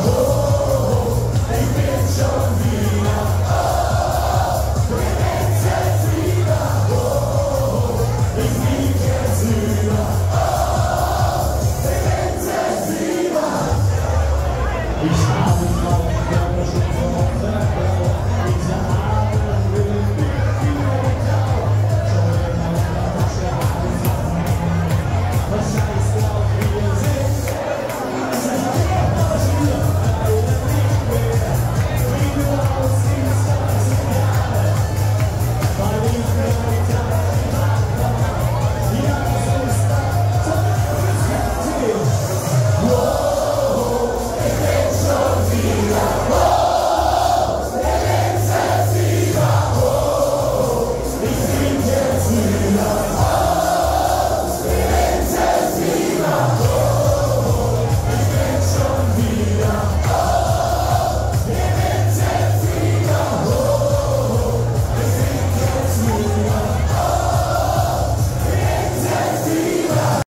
Oh.